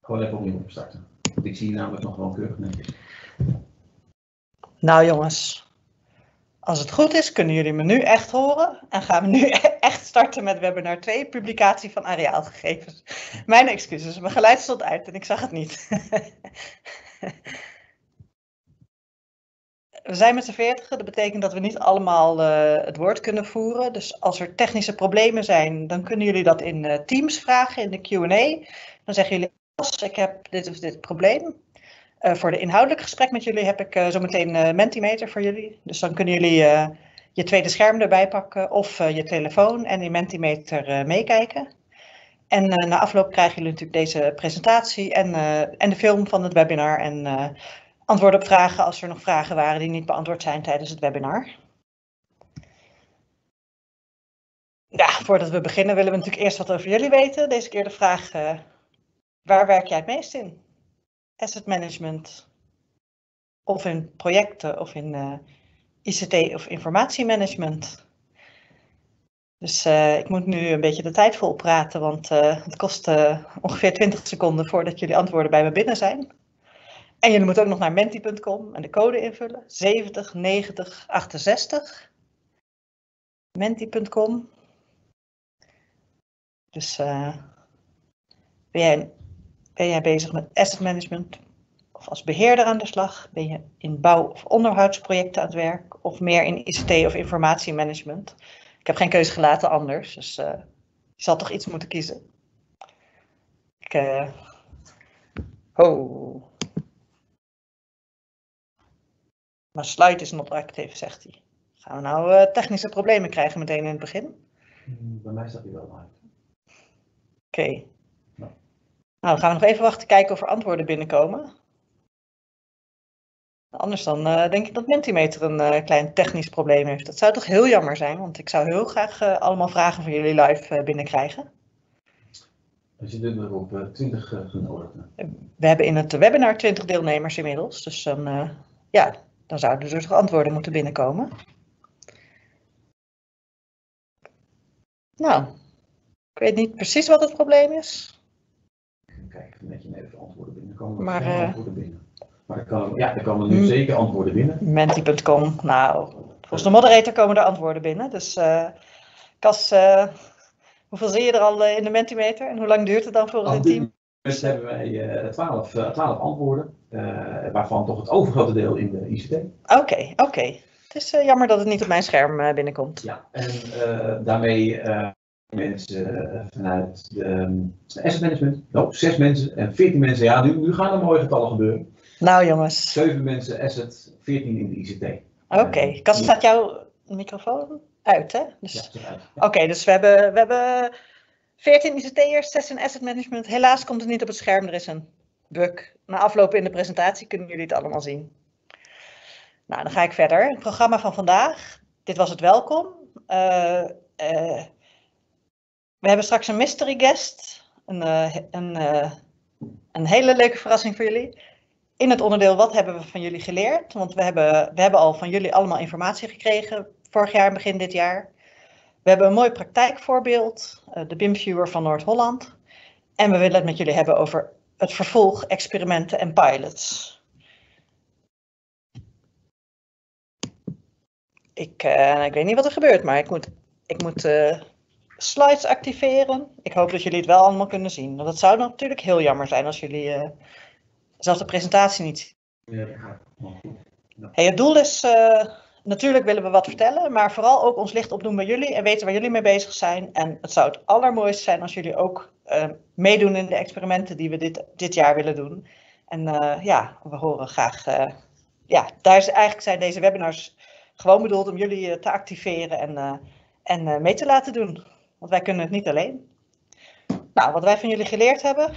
Gewoon even opnieuw opstarten. Ik zie namelijk nog wel keurig netjes. Nou jongens, als het goed is, kunnen jullie me nu echt horen en gaan we nu echt starten met webinar 2, publicatie van areaalgegevens. Mijn excuses, mijn geluid stond uit en ik zag het niet. We zijn met z'n veertigen, dat betekent dat we niet allemaal uh, het woord kunnen voeren. Dus als er technische problemen zijn, dan kunnen jullie dat in uh, Teams vragen, in de Q&A. Dan zeggen jullie, ik heb dit of dit probleem. Uh, voor de inhoudelijk gesprek met jullie heb ik uh, zometeen uh, Mentimeter voor jullie. Dus dan kunnen jullie je tweede scherm erbij pakken of je telefoon en in Mentimeter meekijken. En na afloop krijgen jullie natuurlijk deze presentatie en, en de film van het webinar en antwoorden op vragen als er nog vragen waren die niet beantwoord zijn tijdens het webinar. Ja, voordat we beginnen willen we natuurlijk eerst wat over jullie weten. Deze keer de vraag, waar werk jij het meest in? asset management of in projecten of in uh, ICT of informatiemanagement. Dus uh, ik moet nu een beetje de tijd vol praten, want uh, het kost ongeveer 20 seconden voordat jullie antwoorden bij me binnen zijn. En jullie moeten ook nog naar menti.com en de code invullen. 70 90 68. Menti.com. Dus ben jij ben jij bezig met asset management of als beheerder aan de slag? Ben je in bouw- of onderhoudsprojecten aan het werk of meer in ICT of informatiemanagement? Ik heb geen keuze gelaten anders, dus uh, je zal toch iets moeten kiezen. Ik, uh... Oh. Mijn slide is not active, zegt hij. Gaan we nou uh, technische problemen krijgen meteen in het begin? Bij mij staat hij wel uit. Oké. Okay. Nou, dan gaan we nog even wachten kijken of er antwoorden binnenkomen. Anders dan uh, denk ik dat Mentimeter een uh, klein technisch probleem heeft. Dat zou toch heel jammer zijn, want ik zou heel graag uh, allemaal vragen van jullie live binnenkrijgen. Als je er op 20 genodigden. We hebben in het webinar 20 deelnemers inmiddels, dus dan, ja, dan zouden er dus antwoorden moeten binnenkomen. Nou, ik weet niet precies wat het probleem is kijken net je even binnenkomen. Maar, uh, antwoorden binnen. maar er kan, ja, er komen nu zeker antwoorden binnen. Menti.com, nou, volgens de moderator komen er antwoorden binnen. Dus uh, Cas, uh, hoeveel zie je er al in de Mentimeter en hoe lang duurt het dan voor het team? Dus hebben wij 12, 12 antwoorden, waarvan toch het overgrote deel in de ICT. Oké, okay, oké. Okay. Het is jammer dat het niet op mijn scherm binnenkomt. Ja, en daarmee mensen eh, vanuit de, um, asset management. Nou, zes mensen en veertien mensen. Ja, nu, nu gaan er mooie getallen gebeuren. Nou jongens. Zeven mensen asset, veertien in de ICT. Oké, okay. Uh, staat jouw microfoon uit, hè? Dus, ja, ja. Oké, okay, dus we hebben, we hebben 14 ICT'ers, 6 in asset management. Helaas komt het niet op het scherm, er is een bug. Na afloop in de presentatie kunnen jullie het allemaal zien. Nou, dan ga ik verder. Het programma van vandaag. Dit was het welkom. Uh, uh, we hebben straks een mystery guest. Een, uh, een, uh, een hele leuke verrassing voor jullie. In het onderdeel wat hebben we van jullie geleerd? Want we hebben, we hebben al van jullie allemaal informatie gekregen vorig jaar en begin dit jaar. We hebben een mooi praktijkvoorbeeld, uh, de BIM-viewer van Noord-Holland. En we willen het met jullie hebben over het vervolg, experimenten en pilots. Ik, ik weet niet wat er gebeurt, maar ik moet, ik moet slides activeren. Ik hoop dat jullie het wel allemaal kunnen zien. Want het zou natuurlijk heel jammer zijn als jullie uh, zelfs de presentatie niet zien. Hey, het doel is, uh, natuurlijk willen we wat vertellen, maar vooral ook ons licht opdoen bij jullie en weten waar jullie mee bezig zijn. En het zou het allermooiste zijn als jullie ook uh, meedoen in de experimenten die we dit, dit jaar willen doen. En ja, we horen graag, ja, daar is, eigenlijk zijn deze webinars gewoon bedoeld om jullie te activeren en, en mee te laten doen. Want wij kunnen het niet alleen. Nou, wat wij van jullie geleerd hebben.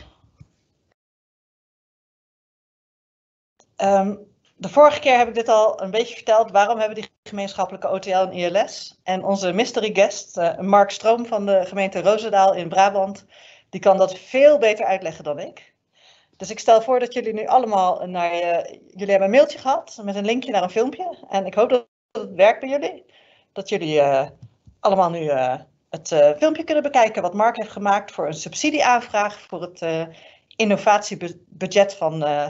Um, de vorige keer heb ik dit al een beetje verteld. Waarom hebben die gemeenschappelijke OTL en ILS? En onze mystery guest, uh, Mark Stroom van de gemeente Roosendaal in Brabant, die kan dat veel beter uitleggen dan ik. Dus ik stel voor dat jullie nu allemaal naar je, jullie hebben een mailtje gehad met een linkje naar een filmpje. En ik hoop dat het werkt bij jullie. Dat jullie uh, allemaal nu uh, het uh, filmpje kunnen bekijken wat Mark heeft gemaakt voor een subsidieaanvraag voor het uh, innovatiebudget van uh,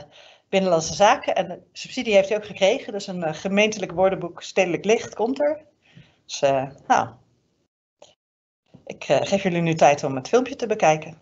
Binnenlandse Zaken. En de subsidie heeft hij ook gekregen, dus een gemeentelijk woordenboek Stedelijk Licht komt er. Dus nou, ik geef jullie nu tijd om het filmpje te bekijken.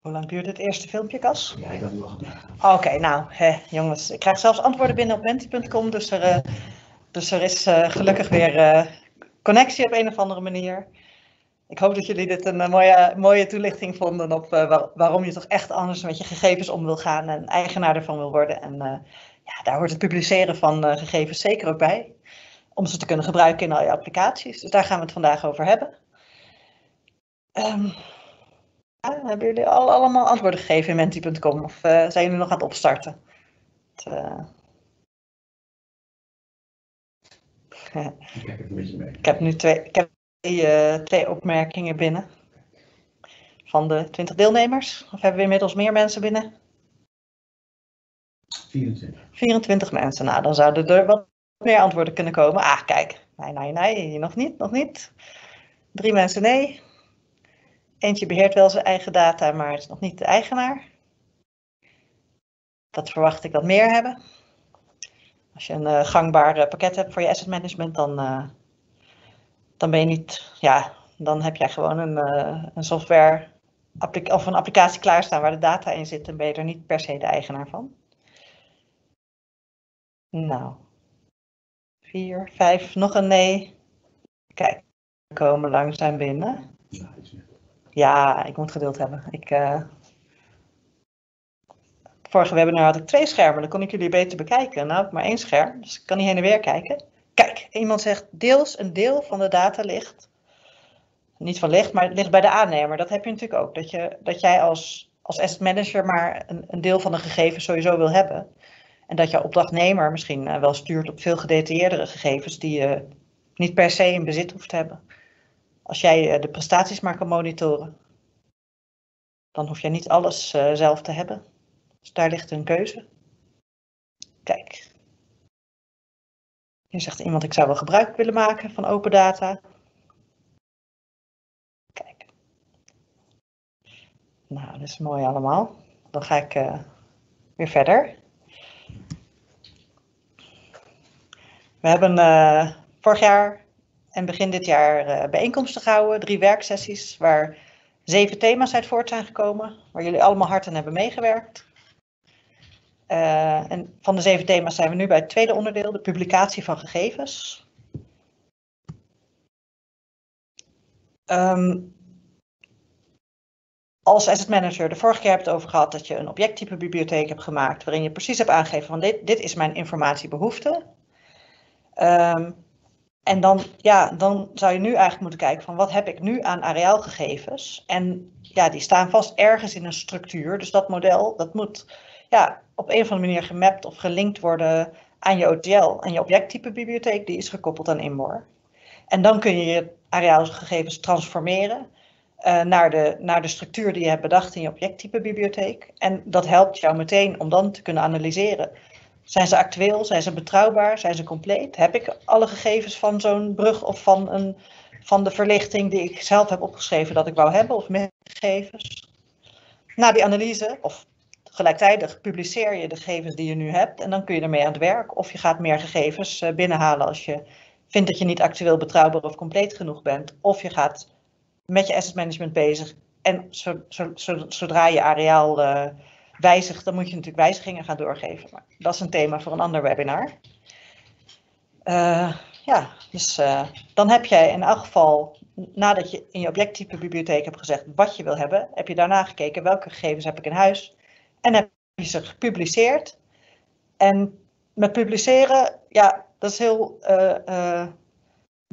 Hoe lang duurt het eerste filmpje, Cas? Ja, ik gedaan. Oké, nou, hè, jongens, ik krijg zelfs antwoorden binnen op menti.com, dus er, uh, dus er is uh, gelukkig weer uh, connectie op een of andere manier. Ik hoop dat jullie dit een mooie, mooie toelichting vonden op waar, waarom je toch echt anders met je gegevens om wil gaan en eigenaar ervan wil worden. En ja, daar hoort het publiceren van gegevens zeker ook bij, om ze te kunnen gebruiken in al je applicaties. Dus daar gaan we het vandaag over hebben. Um, ja, hebben jullie al, allemaal antwoorden gegeven in menti.com of uh, zijn jullie nog aan het opstarten? Het, uh... ik heb mee. Ik heb nu twee, ik heb twee, uh, twee opmerkingen binnen. Van de 20 deelnemers. Of hebben we inmiddels meer mensen binnen? 24. 24 mensen. Nou, dan zouden er wat meer antwoorden kunnen komen. Ah, kijk. Nee, nee, nee. Nog niet, nog niet. Drie mensen nee. Eentje beheert wel zijn eigen data, maar is nog niet de eigenaar. Dat verwacht ik dat meer hebben. Als je een uh, gangbaar uh, pakket hebt voor je asset management, dan, uh, dan ben je niet, ja, dan heb jij gewoon een, een software of een applicatie klaarstaan waar de data in zit en ben je er niet per se de eigenaar van. Nou, vier, vijf, nog een nee. Kijk, we komen langzaam binnen. Ja. Ja, ik moet geduld hebben. Ik, uh... Vorige webinar had ik twee schermen, dan kon ik jullie beter bekijken. Nou ik maar één scherm, dus ik kan niet heen en weer kijken. Kijk, iemand zegt deels een deel van de data ligt. Niet van ligt, maar het ligt bij de aannemer. Dat heb je natuurlijk ook. Dat, je, dat jij als, als asset manager maar een, een deel van de gegevens sowieso wil hebben. En dat jouw opdrachtnemer misschien uh, wel stuurt op veel gedetailleerdere gegevens die je niet per se in bezit hoeft te hebben. Als jij de prestaties maar kan monitoren, dan hoef je niet alles uh, zelf te hebben. Dus daar ligt een keuze. Kijk. Hier zegt iemand, ik zou wel gebruik willen maken van open data. Kijk. Nou, dat is mooi allemaal. Dan ga ik uh, weer verder. We hebben vorig jaar en begin dit jaar uh, bijeenkomsten gehouden, drie werksessies waar zeven thema's uit voort zijn gekomen, waar jullie allemaal hard aan hebben meegewerkt. Uh, en van de zeven thema's zijn we nu bij het tweede onderdeel, de publicatie van gegevens. Um, als asset manager de vorige keer hebt het over gehad dat je een objecttype bibliotheek hebt gemaakt, waarin je precies hebt aangegeven van dit, dit is mijn informatiebehoefte. Um, en dan, ja, dan zou je nu eigenlijk moeten kijken van wat heb ik nu aan areaalgegevens. En ja, die staan vast ergens in een structuur. Dus dat model, dat moet ja, op een of andere manier gemapt of gelinkt worden aan je OTL. En je objecttype bibliotheek, die is gekoppeld aan Inmore. En dan kun je je areaalgegevens transformeren uh, naar, de, naar de structuur die je hebt bedacht in je objecttype bibliotheek. En dat helpt jou meteen om dan te kunnen analyseren. Zijn ze actueel? Zijn ze betrouwbaar? Zijn ze compleet? Heb ik alle gegevens van zo'n brug of van, een, van de verlichting die ik zelf heb opgeschreven dat ik wou hebben of meer gegevens? Na die analyse, of gelijktijdig, publiceer je de gegevens die je nu hebt en dan kun je ermee aan het werk. Of je gaat meer gegevens eh, binnenhalen als je vindt dat je niet actueel, betrouwbaar of compleet genoeg bent. Of je gaat met je asset management bezig en zodra je areaal uh, wijzigt, dan moet je natuurlijk wijzigingen gaan doorgeven. Maar dat is een thema voor een ander webinar. Uh, ja, dus uh, dan heb jij in elk geval, nadat je in je objecttype bibliotheek hebt gezegd wat je wil hebben, heb je daarna gekeken welke gegevens heb ik in huis en heb je ze gepubliceerd. En met publiceren, ja, dat is heel, uh,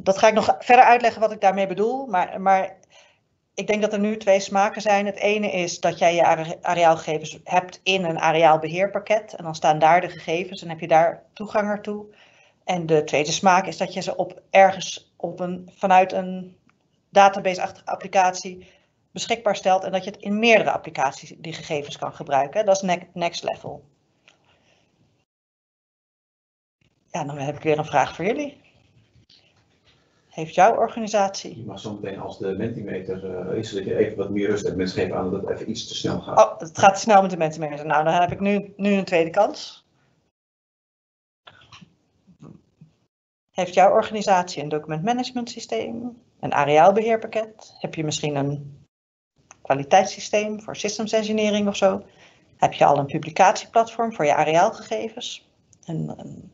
dat ga ik nog verder uitleggen wat ik daarmee bedoel, maar, maar ik denk dat er nu twee smaken zijn. Het ene is dat jij je areaalgegevens hebt in een areaalbeheerpakket. En dan staan daar de gegevens en heb je daar toegang ertoe. En de tweede smaak is dat je ze op ergens op een, vanuit een database-achtige applicatie beschikbaar stelt. En dat je het in meerdere applicaties die gegevens kan gebruiken. Dat is next level. Ja, dan heb ik weer een vraag voor jullie heeft jouw organisatie. Je mag zo meteen als de Mentimeter uh, is, dat je even wat meer rust hebt. Mensen geven aan dat het even iets te snel gaat. Oh, het gaat snel met de Mentimeter. Nou, dan heb ik nu, nu een tweede kans. Heeft jouw organisatie een document systeem, een areaalbeheerpakket? Heb je misschien een kwaliteitssysteem voor systems engineering of zo? Heb je al een publicatieplatform voor je areaalgegevens? Een, een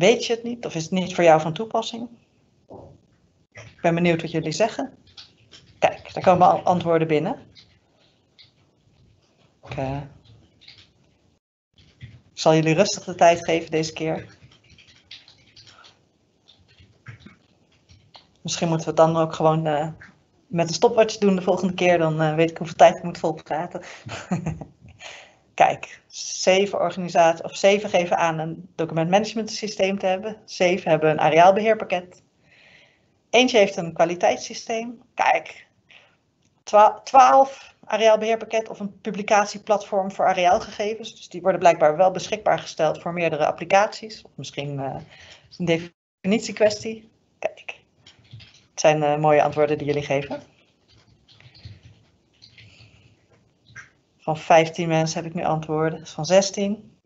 Weet je het niet of is het niet voor jou van toepassing? Ik ben benieuwd wat jullie zeggen. Kijk, daar komen al antwoorden binnen. Ik, uh, zal jullie rustig de tijd geven deze keer. Misschien moeten we het dan ook gewoon uh, met een stopwatch doen de volgende keer. Dan uh, weet ik hoeveel tijd ik moet volpraten. Kijk, zeven organisaties of zeven geven aan een documentmanagement systeem te hebben. Zeven hebben een areaalbeheerpakket. Eentje heeft een kwaliteitssysteem. Kijk, twaalf areaalbeheerpakket of een publicatieplatform voor areaalgegevens. Dus die worden blijkbaar wel beschikbaar gesteld voor meerdere applicaties. Of misschien uh, een definitiekwestie. Kijk, het zijn uh, mooie antwoorden die jullie geven. Van 15 mensen heb ik nu antwoorden. Van 16.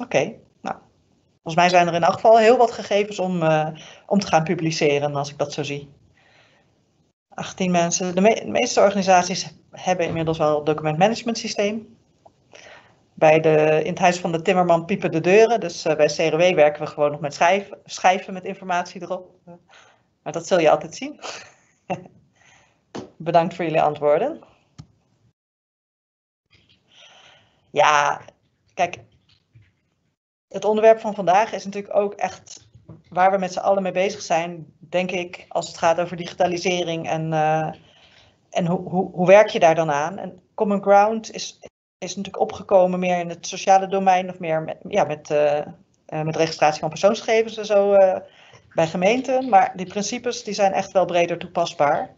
Oké, nou. Volgens mij zijn er in elk geval heel wat gegevens om, uh, om te gaan publiceren, als ik dat zo zie. 18 mensen. De, me de, meeste organisaties hebben inmiddels wel een document management systeem. Bij de, in het huis van de timmerman piepen de deuren. Dus uh, bij CRW werken we gewoon nog met schijven met informatie erop. Maar dat zul je altijd zien. Bedankt voor jullie antwoorden. Ja, kijk, het onderwerp van vandaag is natuurlijk ook echt waar we met z'n allen mee bezig zijn, denk ik, als het gaat over digitalisering en, uh, en hoe, hoe, hoe werk je daar dan aan? En Common Ground is, is natuurlijk opgekomen meer in het sociale domein of meer met, ja, met, uh, met registratie van persoonsgegevens en zo bij gemeenten. Maar die principes die zijn echt wel breder toepasbaar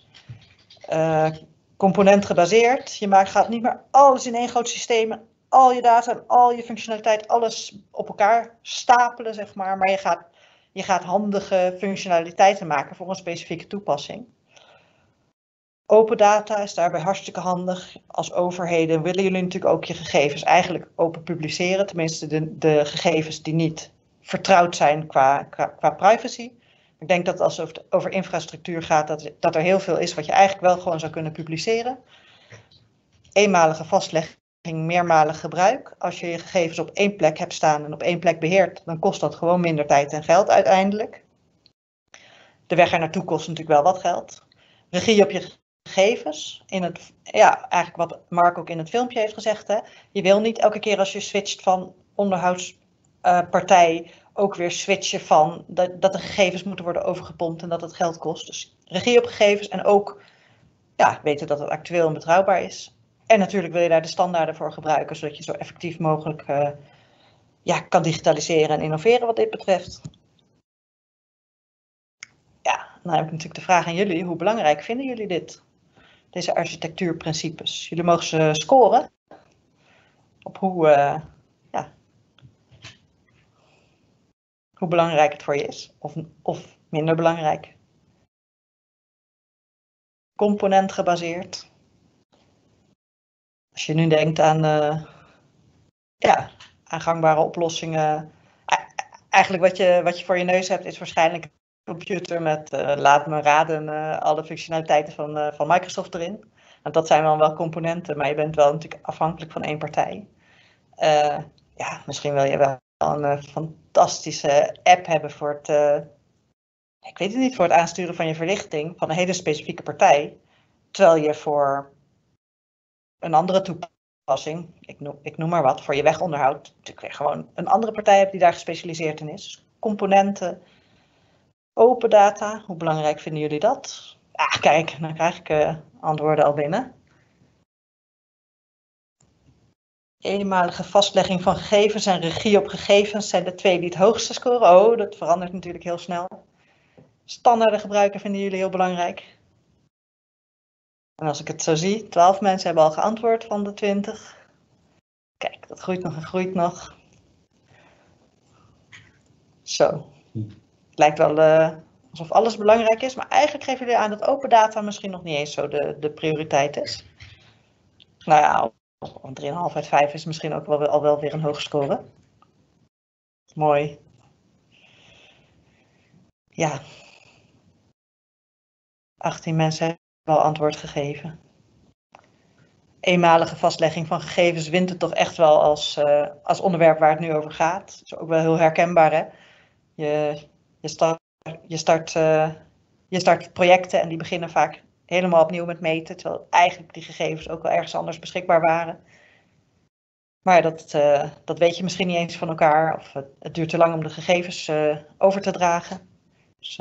uh, component gebaseerd. Je maakt, gaat niet meer alles in één groot systeem, al je data en al je functionaliteit, alles op elkaar stapelen, zeg maar. Maar je gaat, je gaat handige functionaliteiten maken voor een specifieke toepassing. Open data is daarbij hartstikke handig. Als overheden willen jullie natuurlijk ook je gegevens eigenlijk open publiceren. Tenminste, de, de gegevens die niet vertrouwd zijn qua, qua privacy. Ik denk dat als het over infrastructuur gaat, dat, dat er heel veel is wat je eigenlijk wel gewoon zou kunnen publiceren. Eenmalige vastlegging, meermalig gebruik. Als je je gegevens op één plek hebt staan en op één plek beheert, dan kost dat gewoon minder tijd en geld uiteindelijk. de weg er naartoe kost natuurlijk wel wat geld. Regie op je gegevens. In het, ja, eigenlijk wat Mark ook in het filmpje heeft gezegd. Hè. Je wil niet elke keer als je switcht van onderhoudspartij ook weer switchen van dat, dat de gegevens moeten worden overgepompt en dat het geld kost. Dus regie op gegevens en ook ja, weten dat het actueel en betrouwbaar is. En natuurlijk wil je daar de standaarden voor gebruiken, zodat je zo effectief mogelijk uh, ja, kan digitaliseren en innoveren wat dit betreft. Ja, dan heb ik natuurlijk de vraag aan jullie. Hoe belangrijk vinden jullie dit? Deze architectuurprincipes. Jullie mogen ze scoren op hoe, uh, ja, hoe belangrijk het voor je is. Of, of minder belangrijk. Component gebaseerd. Als je nu denkt aan, uh, ja, aan gangbare oplossingen. Eigenlijk wat je, wat je voor je neus hebt is waarschijnlijk een computer met, uh, laat me raden, uh, alle functionaliteiten van, van Microsoft erin. Want dat zijn dan wel componenten, maar je bent wel natuurlijk afhankelijk van één partij. ja, misschien wil je wel een fantastische app hebben voor het, ik weet het niet, voor het aansturen van je verlichting van een hele specifieke partij. Terwijl je voor een andere toepassing, ik noem, ik noem maar wat, voor je wegonderhoud, natuurlijk weer gewoon een andere partij hebt die daar gespecialiseerd in is. Dus componenten, open data, hoe belangrijk vinden jullie dat? Ah, kijk, dan krijg ik uh, antwoorden al binnen. Eenmalige vastlegging van gegevens en regie op gegevens zijn de twee die het hoogste scoren. Oh, dat verandert natuurlijk heel snel. Standaarden gebruiken vinden jullie heel belangrijk. En als ik het zo zie, 12 mensen hebben al geantwoord van de 20. Kijk, dat groeit nog en groeit nog. Zo. Het lijkt wel uh, alsof alles belangrijk is, maar eigenlijk geven jullie aan dat open data misschien nog niet eens zo de, de prioriteit is. Nou ja, 3,5 uit 5 is misschien ook wel, al wel weer een hoge score. Mooi. Ja. 18 mensen wel antwoord gegeven. Eenmalige vastlegging van gegevens wint het toch echt wel als, uh, als onderwerp waar het nu over gaat. Dat is ook wel heel herkenbaar. Hè? Je, je, start, je, start, uh, je start projecten en die beginnen vaak helemaal opnieuw met meten, terwijl eigenlijk die gegevens ook wel ergens anders beschikbaar waren. Maar dat, uh, dat weet je misschien niet eens van elkaar, of het, duurt te lang om de gegevens over te dragen. Dus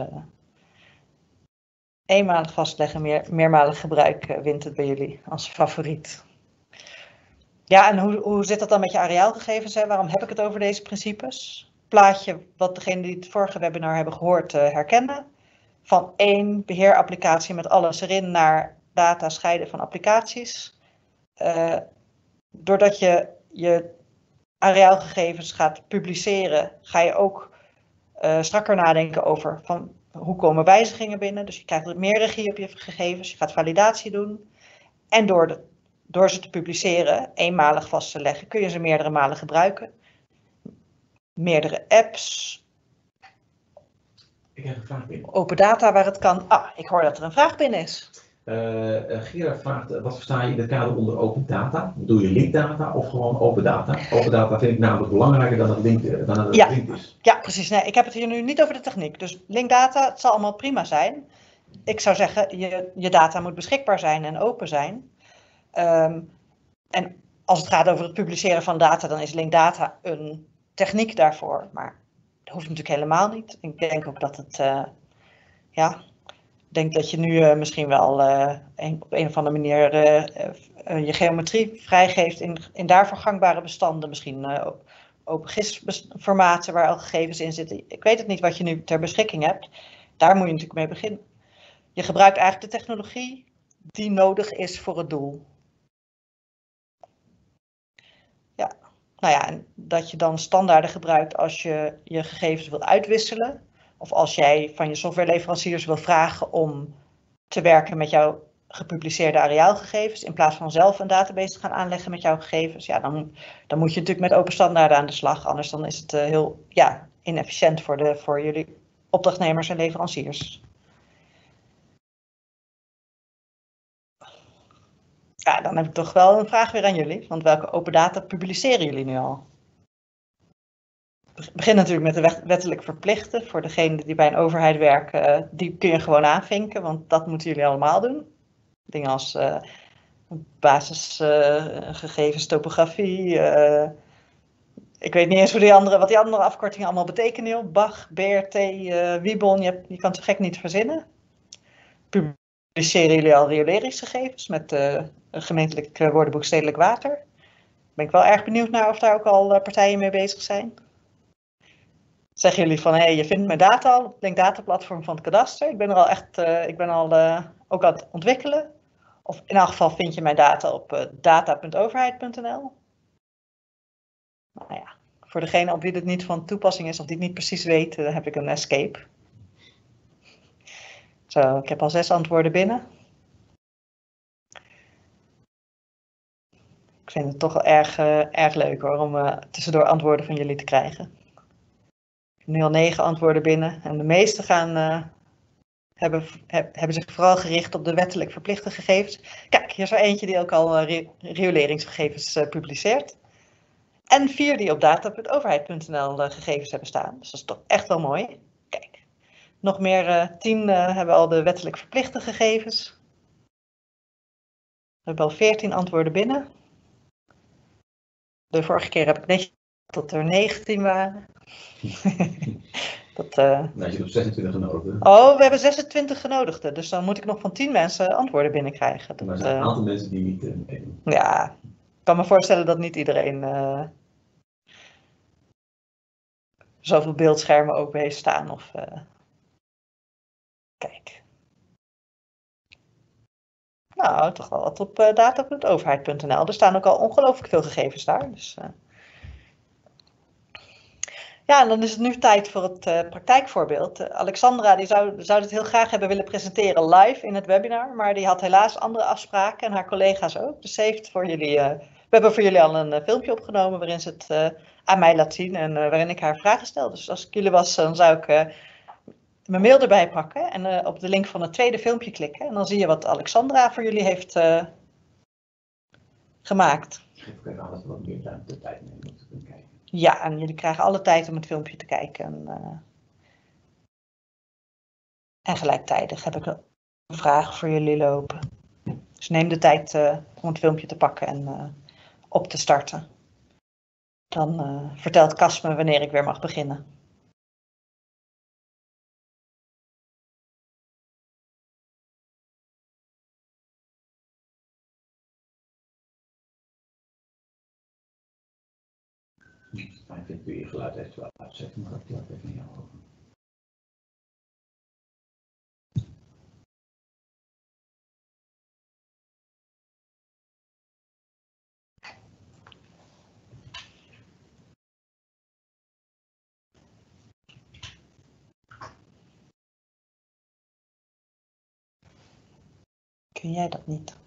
eenmalig vastleggen, meer, meermalig gebruik uh, wint het bij jullie als favoriet. Ja, en hoe, hoe zit dat dan met je areaalgegevens? Hè? Waarom heb ik het over deze principes? Plaatje wat degene die het vorige webinar hebben gehoord uh, herkennen. Van één beheerapplicatie met alles erin naar data scheiden van applicaties. Uh, doordat je je areaalgegevens gaat publiceren, ga je ook uh, strakker nadenken over van hoe komen wijzigingen binnen. Dus je krijgt meer regie op je gegevens, je gaat validatie doen. En door, door ze te publiceren, eenmalig vast te leggen, kun je ze meerdere malen gebruiken. Meerdere apps. Ik heb een vraag binnen. Open data waar het kan. Ah, ik hoor dat er een vraag binnen is. Uh, Gerard vraagt, wat versta je in het kader onder open data? Doe je linkdata of gewoon open data? Open data vind ik namelijk belangrijker dan het link, dan het ja. link is. Ja, precies. Nee, ik heb het hier nu niet over de techniek. Dus linkdata, het zal allemaal prima zijn. Ik zou zeggen, je, je data moet beschikbaar zijn en open zijn. Um, en als het gaat over het publiceren van data, dan is linkdata een techniek daarvoor. Maar dat hoeft natuurlijk helemaal niet. Ik denk ook dat het, uh, ja, denk dat je nu uh, misschien wel een, op een of andere manier je geometrie vrijgeeft in, in daarvoor gangbare bestanden. Misschien open GIS-formaten waar al gegevens in zitten. Ik weet het niet wat je nu ter beschikking hebt. Daar moet je natuurlijk mee beginnen. Je gebruikt eigenlijk de technologie die nodig is voor het doel. Ja, nou ja, dat je dan standaarden gebruikt als je je gegevens wilt uitwisselen of als jij van je softwareleveranciers wil vragen om te werken met jouw gepubliceerde areaalgegevens, in plaats van zelf een database te gaan aanleggen met jouw gegevens, ja, dan, dan moet je natuurlijk met open standaarden aan de slag. Anders dan is het uh, heel ja, inefficiënt voor, de, voor jullie opdrachtnemers en leveranciers. Ja, dan heb ik toch wel een vraag weer aan jullie. Want welke open data publiceren jullie nu al? Het begint natuurlijk met de wet, wettelijk verplichten. Voor degenen die bij een overheid werken, die kun je gewoon aanvinken, want dat moeten jullie allemaal doen. Dingen als uh, basisgegevens, topografie. Uh, ik weet niet eens hoe die andere, wat die andere afkortingen allemaal betekenen. Joh. Bach, BRT, Wiebon, je, je kan het zo gek niet verzinnen. Publiceren jullie al rioleringsgegevens met het gemeentelijk woordenboek Stedelijk Water? Ben ik wel erg benieuwd naar of daar ook al partijen mee bezig zijn. Zeggen jullie van, hé, hey, je vindt mijn data al op het van het kadaster. Ik ben er al echt, uh, ik ben al uh, ook aan het ontwikkelen. Of in elk geval vind je mijn data op uh, data.overheid.nl. Nou ja, voor degene op wie dit niet van toepassing is of die het niet precies weet, heb ik een escape. Zo, ik heb al zes antwoorden binnen. Ik vind het toch wel erg, erg leuk hoor, om tussendoor antwoorden van jullie te krijgen nu al negen antwoorden binnen. En de meeste gaan, uh, hebben, hebben zich vooral gericht op de wettelijk verplichte gegevens. Kijk, hier is er eentje die ook al rioleringsgegevens publiceert. En vier die op data.overheid.nl gegevens hebben staan. Dus dat is toch echt wel mooi. Nog meer tien hebben al de wettelijk verplichte gegevens. We hebben al veertien antwoorden binnen. De vorige keer heb ik netjes dat er 19 waren. dat, uh... nou, je hebt 26 genodigden. Oh, we hebben 26 genodigden. Dus dan moet ik nog van 10 mensen antwoorden binnenkrijgen. Dat, maar er zijn een aantal uh... mensen die niet uh, meedoen. Ja, ik kan me voorstellen dat niet iedereen zoveel beeldschermen open heeft staan. Of, Nou, toch wel wat op data.overheid.nl. Er staan ook al ongelooflijk veel gegevens daar. Dus, ja, en dan is het nu tijd voor het uh, praktijkvoorbeeld. Alexandra die zou, zou dit heel graag hebben willen presenteren live in het webinar, maar die had helaas andere afspraken en haar collega's ook. Dus heeft voor jullie, we hebben voor jullie al een filmpje opgenomen waarin ze het aan mij laat zien en waarin ik haar vragen stel. Dus als ik jullie was, dan zou ik mijn mail erbij pakken en op de link van het tweede filmpje klikken. En dan zie je wat Alexandra voor jullie heeft gemaakt. Ik heb alles wat meer de tijd nemen om te kunnen kijken. Ja, en jullie krijgen alle tijd om het filmpje te kijken. En, uh, en gelijktijdig heb ik een vraag voor jullie lopen. Dus neem de tijd om het filmpje te pakken en op te starten. Dan vertelt Cas me wanneer ik weer mag beginnen. Maar ik vind je geluid echt wel uitzetten, maar dat laat even niet over. Kun jij dat niet?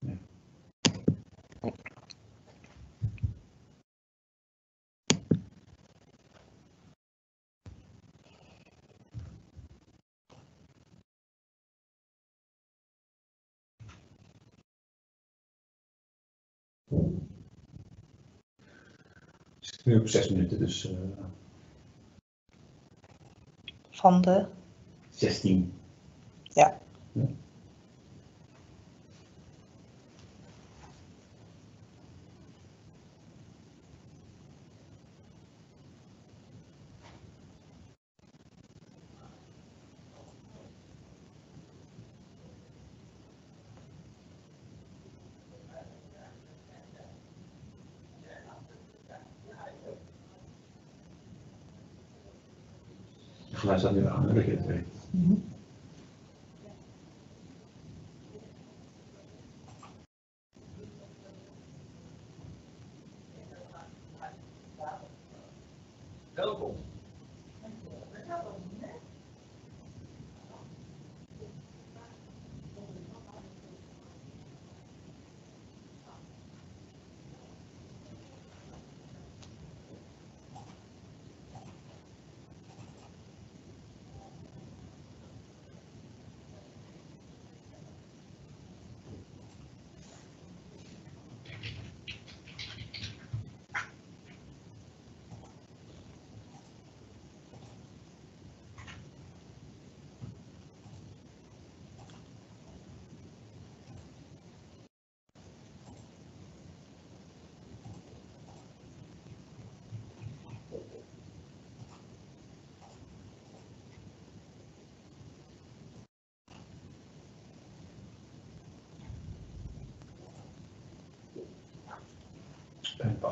Ja. Zitten nu op zes minuten, dus eh Van de. 16. Ja. Ja. Volgens mij staat nu aan, hè,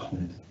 Ahmed.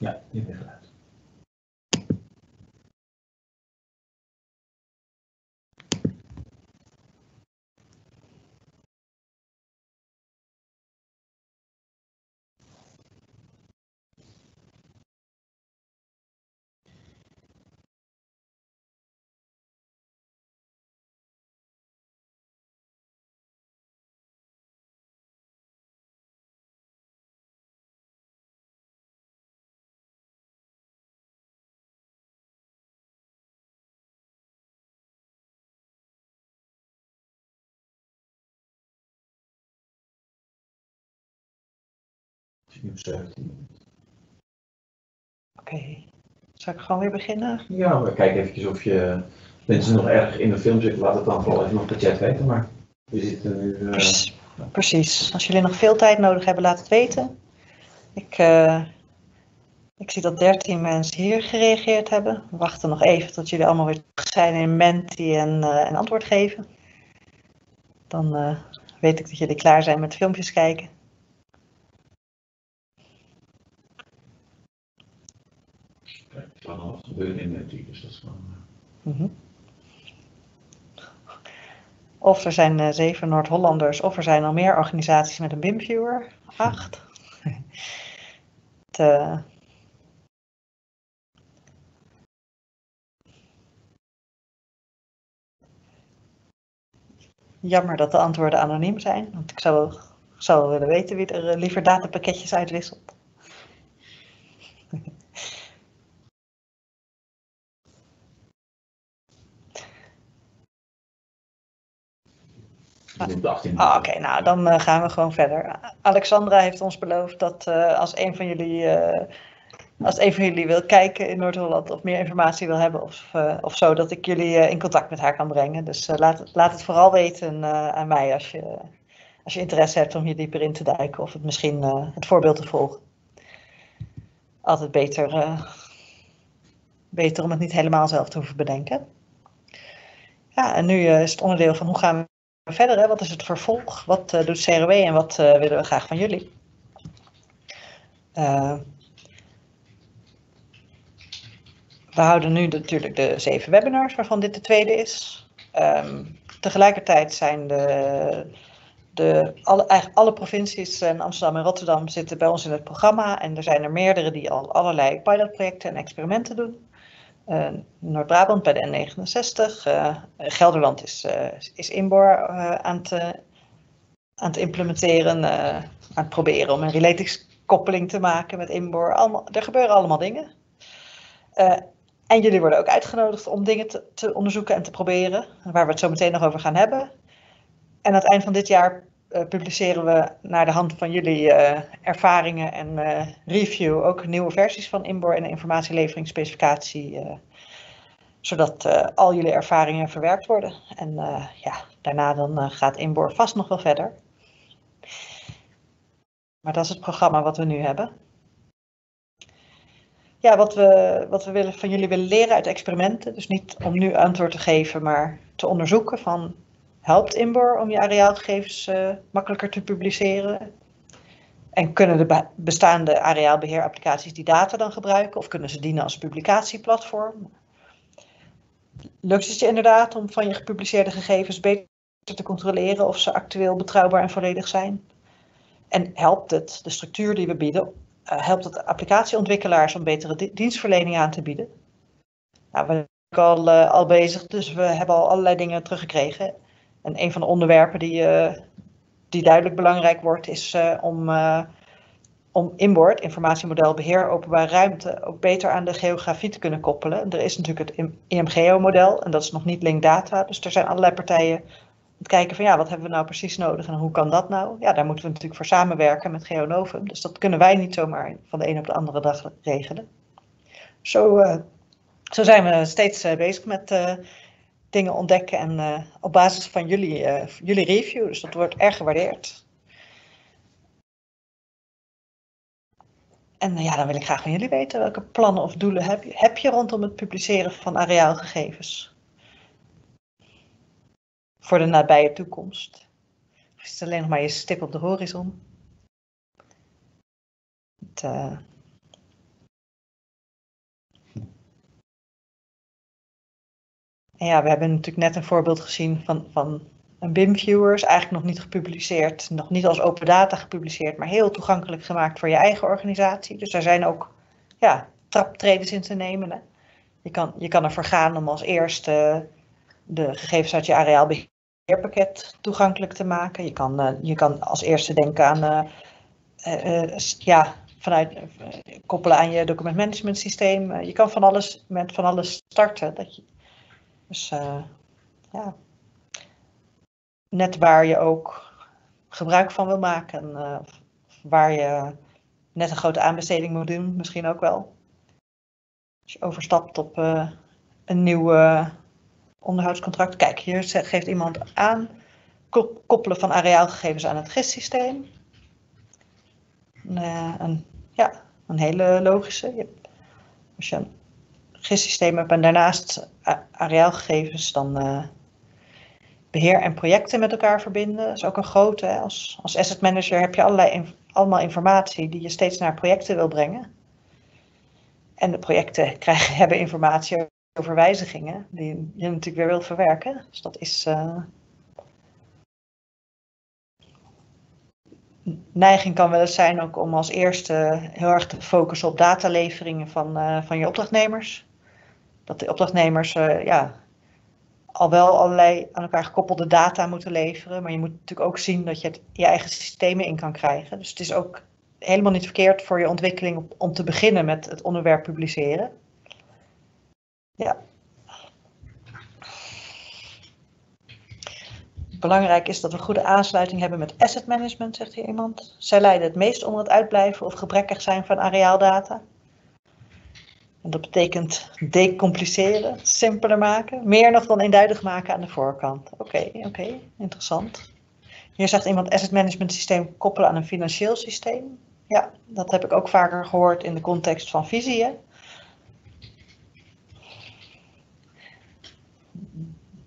Ja, je bent. Oké, okay. zal ik gewoon weer beginnen? Ja, we kijken eventjes of je mensen nog erg in de film zitten. Laat het dan vooral even op de chat weten, maar we zitten nu... Eh, Precies. Precies, als jullie nog veel tijd nodig hebben, laat het weten. Ik, eh, ik zie dat 13 mensen hier gereageerd hebben. We wachten nog even tot jullie allemaal weer terug zijn in Menti en, uh, en antwoord geven. Dan weet ik dat jullie klaar zijn met filmpjes kijken. Van alles gebeuren in Menti, dus dat is gewoon... eh, Mhm. Of er zijn eh, zeven Noord-Hollanders, of er zijn al meer organisaties met een BIM-viewer. Acht. Eh, Jammer dat de antwoorden anoniem zijn, want ik zou, zou willen weten wie er liever datapakketjes uitwisselt. 18 Ah, Oké, nou dan eh, gaan we gewoon verder. Alexandra heeft ons beloofd dat eh, als een van jullie, eh, als een van jullie wil kijken in Noord-Holland of meer informatie wil hebben of, of zo, dat ik jullie in contact met haar kan brengen. Dus laat, het- laat het vooral weten aan mij als je, als je interesse hebt om hier dieper in te duiken of het misschien het voorbeeld te volgen. Altijd beter, beter om het niet helemaal zelf te hoeven bedenken. Ja, en nu is het onderdeel van hoe gaan we verder, hè? wat is het vervolg? Wat eh, doet CRW en wat eh, willen we graag van jullie? Eh, we houden nu natuurlijk de zeven webinars, waarvan dit de tweede is. Ehm, tegelijkertijd zijn de, de, alle, eigenlijk alle provincies en Amsterdam en Rotterdam zitten bij ons in het programma. En er zijn er meerdere die al allerlei pilotprojecten en experimenten doen. Eh, Noord-Brabant bij de N69. eh, Gelderland is, eh, is Inboor eh, aan, het, aan het implementeren, aan het proberen om een relatics koppeling te maken met Inboor. Allemaal, er gebeuren allemaal dingen. En jullie worden ook uitgenodigd om dingen te, te onderzoeken en te proberen, waar we het zo meteen nog over gaan hebben. En aan het eind van dit jaar eh, publiceren we naar de hand van jullie eh, ervaringen en eh, review ook nieuwe versies van Inboor en de informatieleveringsspecificatie, zodat al jullie ervaringen verwerkt worden. En ja, daarna dan gaat Inboor vast nog wel verder. Maar dat is het programma wat we nu hebben. Ja, wat we, wat we willen, van jullie willen leren uit experimenten. Dus niet om nu antwoord te geven, maar te onderzoeken van helpt Imbor om je areaalgegevens eh, makkelijker te publiceren? En kunnen de be- bestaande areaalbeheerapplicaties die data dan gebruiken of kunnen ze dienen als publicatieplatform? Lukt het je inderdaad om van je gepubliceerde gegevens beter te controleren of ze actueel, betrouwbaar en volledig zijn? En helpt het, de structuur die we bieden, eh, helpt het applicatieontwikkelaars om betere di- dienstverlening aan te bieden? Nou, we zijn al, eh, al bezig, dus we hebben al allerlei dingen teruggekregen. En een van de onderwerpen die, eh, die duidelijk belangrijk wordt, is eh, om, eh om inboord, informatiemodel beheer openbare ruimte, ook beter aan de geografie te kunnen koppelen. Er is natuurlijk het IM- IMGO-model en dat is nog niet link data. Dus er zijn allerlei partijen het kijken van ja, wat hebben we nou precies nodig en hoe kan dat nou? Ja, daar moeten we natuurlijk voor samenwerken met GeoNovum. Dus dat kunnen wij niet zomaar van de een op de andere dag regelen. Zo, zo zijn we steeds bezig met dingen ontdekken en eh, op basis van jullie, eh, jullie review. Dus dat wordt erg gewaardeerd. En eh, ja, dan wil ik graag van jullie weten welke plannen of doelen heb je, rondom het publiceren van areaalgegevens? Voor de nabije toekomst. Of is het alleen nog maar je stip op de horizon? Het, Ja, we hebben natuurlijk net een voorbeeld gezien van, van een BIM-viewer. Is eigenlijk nog niet gepubliceerd, nog niet als open data gepubliceerd, maar heel toegankelijk gemaakt voor je eigen organisatie. Dus daar zijn ook ja, traptredens in te nemen. Je, kan, je kan ervoor gaan om als eerste de gegevens uit je areaalbeheerpakket toegankelijk te maken. Je kan, uh, je kan als eerste denken aan uh, uh, ja, vanuit koppelen aan je documentmanagement systeem. je kan van alles met van alles starten. Dat je, dus ja, net waar je ook gebruik van wil maken. waar je net een grote aanbesteding moet doen, misschien ook wel. Als je overstapt op een nieuw onderhoudscontract. Kijk, hier geeft iemand aan koppelen van areaalgegevens aan het GIS-systeem. Uh, ja, een hele logische. Als je GIS-systeem en daarnaast areaalgegevens, dan uh, beheer en projecten met elkaar verbinden. Dat is ook een grote. Hè. Als, als asset manager heb je allerlei allemaal informatie die je steeds naar projecten wil brengen. En de projecten krijgen, hebben informatie over wijzigingen die je natuurlijk weer wilt verwerken. Dus dat is. Uh... Neiging kan wel eens zijn ook om als eerste heel erg te focussen op dataleveringen van, uh, van je opdrachtnemers. Dat de opdrachtnemers uh, ja, al wel allerlei aan elkaar gekoppelde data moeten leveren. Maar je moet natuurlijk ook zien dat je het, je eigen systemen in kan krijgen. Dus het is ook helemaal niet verkeerd voor je ontwikkeling om te beginnen met het onderwerp publiceren. Ja. Belangrijk is dat we goede aansluiting hebben met asset management, zegt hier iemand. Zij leiden het meest onder het uitblijven of gebrekkig zijn van areaaldata. En dat betekent decompliceren, simpeler maken, meer nog dan eenduidig maken aan de voorkant. Oké, oké, interessant. Hier zegt iemand asset management systeem koppelen aan een financieel systeem. Ja, dat heb ik ook vaker gehoord in de context van visie.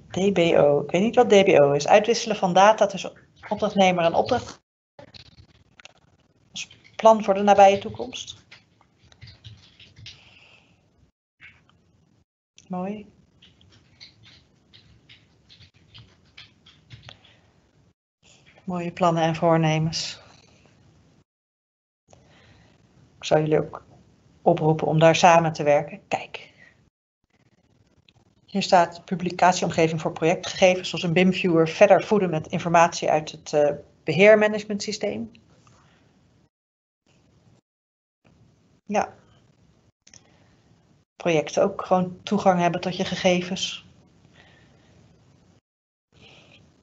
DBO. Ik weet niet wat DBO is. Uitwisselen van data tussen opdrachtnemer en opdracht. Als plan voor de nabije toekomst. Mooi. Mooie plannen en voornemens. Ik zou jullie ook oproepen om daar samen te werken. Kijk, hier staat publicatieomgeving voor projectgegevens, zoals een BIM-viewer, verder voeden met informatie uit het uh, beheermanagement systeem. Ja. Projecten ook gewoon toegang hebben tot je gegevens.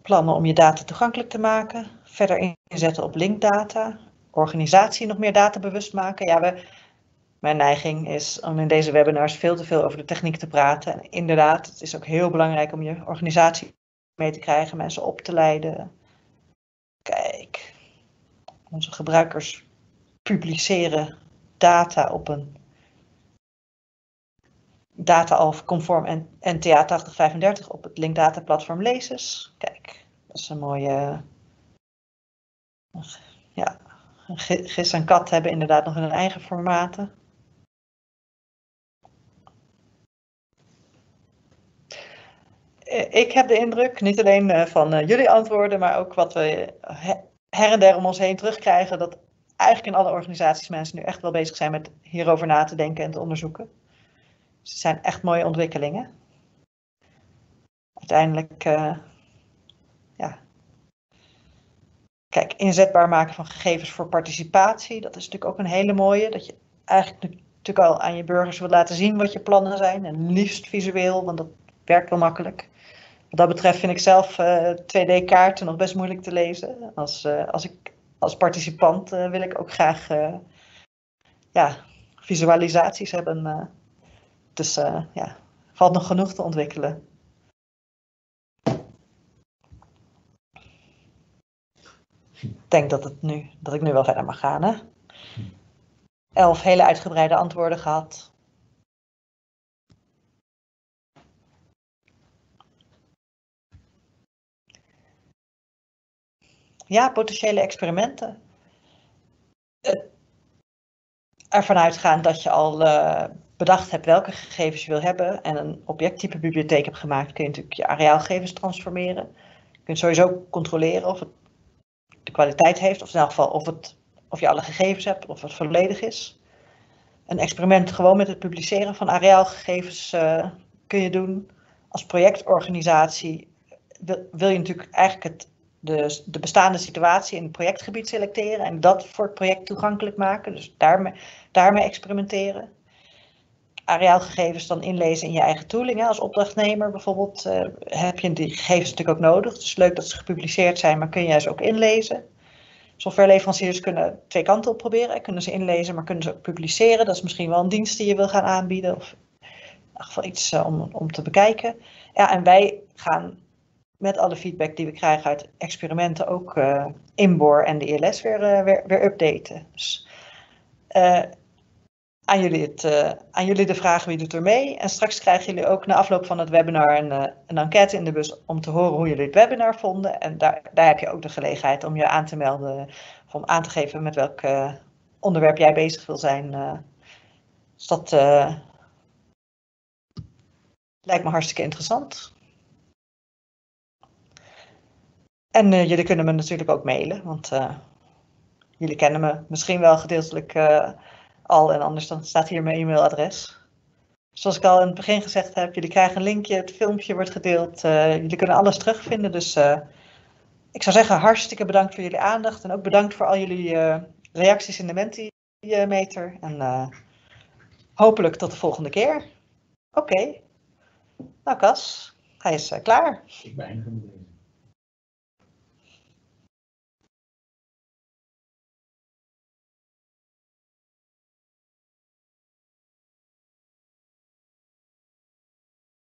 Plannen om je data toegankelijk te maken. Verder inzetten op linkdata. Organisatie nog meer data bewust maken. Ja, we, mijn neiging is om in deze webinars veel te veel over de techniek te praten. En inderdaad, het is ook heel belangrijk om je organisatie mee te krijgen, mensen op te leiden. Kijk, onze gebruikers publiceren data op een data al conform NTA 8035 op het linkdata platform Lezes. Kijk, dat is een mooie. Ja, GIS en CAT hebben inderdaad nog hun eigen formaten. ik heb de indruk, niet alleen eh, van eh, jullie antwoorden, maar ook wat we her en der om ons heen terugkrijgen, dat eigenlijk in alle organisaties mensen nu echt wel bezig zijn met hierover na te denken en te onderzoeken. Het zijn echt mooie ontwikkelingen. Uiteindelijk, uh, ja. Kijk, inzetbaar maken van gegevens voor participatie, dat is natuurlijk ook een hele mooie. Dat je eigenlijk natuurlijk al aan je burgers wil laten zien wat je plannen zijn. En liefst visueel, want dat werkt wel makkelijk. Wat dat betreft vind ik zelf uh, eh, 2D-kaarten nog best moeilijk te lezen. Als, uh, als, ik, als participant wil ik ook graag ja, visualisaties hebben. Dus ja, valt nog genoeg te ontwikkelen. Ik denk dat, het nu, dat ik nu wel verder mag gaan. Hè? Elf hele uitgebreide antwoorden gehad. ja, potentiële experimenten. Uh, ervan uitgaan dat je al uh, bedacht hebt welke gegevens je wil hebben en een objecttype bibliotheek hebt gemaakt, kun je natuurlijk je areaalgegevens transformeren. Je kunt sowieso controleren of het de kwaliteit heeft, of in elk geval of, het, of je alle gegevens hebt, of het volledig is. Een experiment gewoon met het publiceren van areaalgegevens uh, kun je doen. Als projectorganisatie wil, wil je natuurlijk eigenlijk het, de, de, bestaande situatie in het projectgebied selecteren en dat voor het project toegankelijk maken. Dus daarmee, daarmee experimenteren. Areaalgegevens dan inlezen in je eigen tooling. Als opdrachtnemer bijvoorbeeld uh, heb je die gegevens natuurlijk ook nodig. Het is leuk dat ze gepubliceerd zijn, maar kun je ze ook inlezen. Softwareleveranciers kunnen twee kanten op proberen. Kunnen ze inlezen, maar kunnen ze ook publiceren. Dat is misschien wel een dienst die je wil gaan aanbieden. Of in ieder geval iets uh, om, om te bekijken. Ja, en wij gaan met alle feedback die we krijgen uit experimenten ook uh, Inboor en de ILS weer, uh, weer, weer updaten. Dus, aan, jullie het, aan jullie de vraag wie doet er mee. En straks krijgen jullie ook na afloop van het webinar een, een enquête in de bus om te horen hoe jullie het webinar vonden. En daar, daar heb je ook de gelegenheid om je aan te melden, of om aan te geven met welk onderwerp jij bezig wil zijn. dus dat lijkt me hartstikke interessant. En jullie kunnen me natuurlijk ook mailen, want jullie kennen me misschien wel gedeeltelijk al en anders dan staat hier mijn e-mailadres. Zoals ik al in het begin gezegd heb, jullie krijgen een linkje, het filmpje wordt gedeeld, jullie kunnen alles terugvinden. Dus ik zou zeggen hartstikke bedankt voor jullie aandacht en ook bedankt voor al jullie reacties in de Mentimeter. En hopelijk tot de volgende keer. Oké, nou Cas, hij is klaar. Ik meteen.